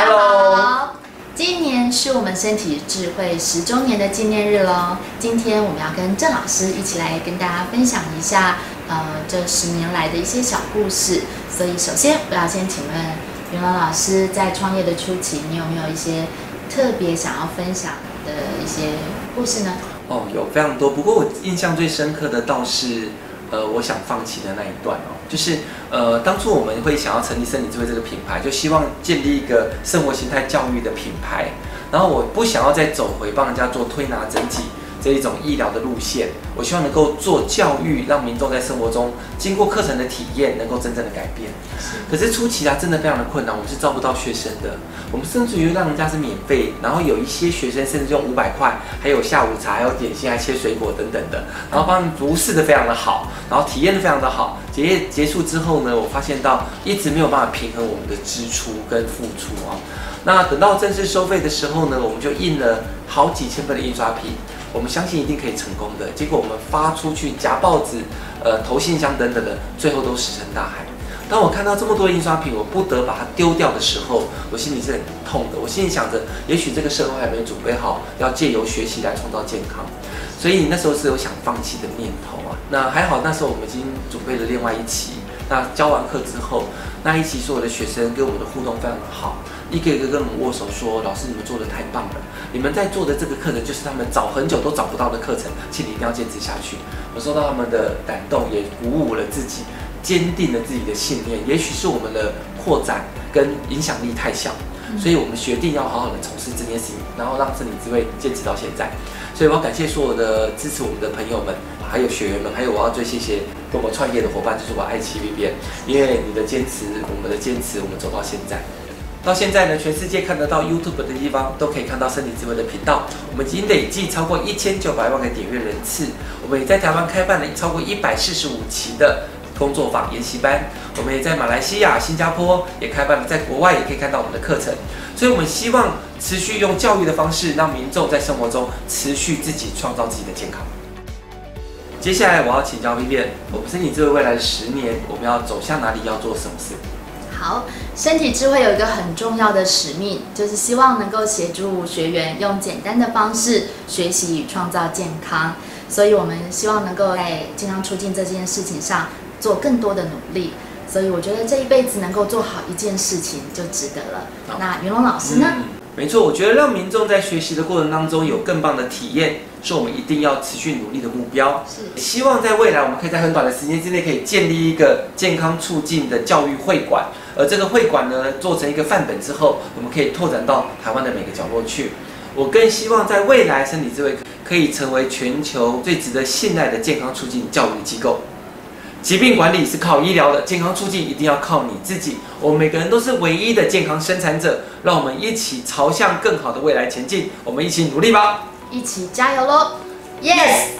家好。今年是我们身体智慧十周年的纪念日喽。今天我们要跟郑老师一起来跟大家分享一下，呃，这十年来的一些小故事。所以，首先我要先请问云龙老师，在创业的初期，你有没有一些特别想要分享的一些故事呢？哦，有非常多。不过我印象最深刻的倒是，呃，我想放弃的那一段哦，就是呃，当初我们会想要成立生理智慧这个品牌，就希望建立一个生活形态教育的品牌，然后我不想要再走回帮人家做推拿整体。这一种医疗的路线，我希望能够做教育，让民众在生活中经过课程的体验，能够真正的改变。可是初期啊，真的非常的困难，我们是招不到学生的。我们甚至于让人家是免费，然后有一些学生甚至用五百块，还有下午茶，还有点心，还切水果等等的，然后帮他们服侍的非常的好，然后体验的非常的好。结业结束之后呢，我发现到一直没有办法平衡我们的支出跟付出啊。那等到正式收费的时候呢，我们就印了好几千份的印刷品。我们相信一定可以成功的。结果我们发出去夹报纸、呃投信箱等等的，最后都石沉大海。当我看到这么多印刷品，我不得把它丢掉的时候，我心里是很痛的。我心里想着，也许这个社会还没准备好，要借由学习来创造健康。所以那时候是有想放弃的念头啊。那还好，那时候我们已经准备了另外一期。那教完课之后，那一期所有的学生跟我们的互动非常的好。一个一个跟我们握手说：“老师，你们做的太棒了！你们在做的这个课程，就是他们找很久都找不到的课程，请你一定要坚持下去。”我受到他们的感动，也鼓舞了自己，坚定了自己的信念。也许是我们的扩展跟影响力太小，所以我们决定要好好的从事这件事情，然后让这理智慧坚持到现在。所以我要感谢所有的支持我们的朋友们，还有学员们，还有我要最谢谢跟我创业的伙伴，就是我爱奇艺 B，因为你的坚持，我们的坚持，我们走到现在。到现在呢，全世界看得到 YouTube 的地方都可以看到身体智慧的频道。我们已经累计超过一千九百万个点阅人次。我们也在台湾开办了超过一百四十五期的工作坊研习班。我们也在马来西亚、新加坡也开办了，在国外也可以看到我们的课程。所以，我们希望持续用教育的方式，让民众在生活中持续自己创造自己的健康。接下来，我要请教 v i v i a n 我们身体智慧未来的十年，我们要走向哪里？要做什么事？好，身体智慧有一个很重要的使命，就是希望能够协助学员用简单的方式学习与创造健康。所以，我们希望能够在健康促进这件事情上做更多的努力。所以，我觉得这一辈子能够做好一件事情就值得了。那云龙老师呢？没错，我觉得让民众在学习的过程当中有更棒的体验，是我们一定要持续努力的目标。是，希望在未来我们可以在很短的时间之内，可以建立一个健康促进的教育会馆。而这个会馆呢，做成一个范本之后，我们可以拓展到台湾的每个角落去。我更希望在未来，身体智慧可以成为全球最值得信赖的健康促进教育机构。疾病管理是靠医疗的，健康促进一定要靠你自己。我们每个人都是唯一的健康生产者，让我们一起朝向更好的未来前进。我们一起努力吧，一起加油喽！Yes。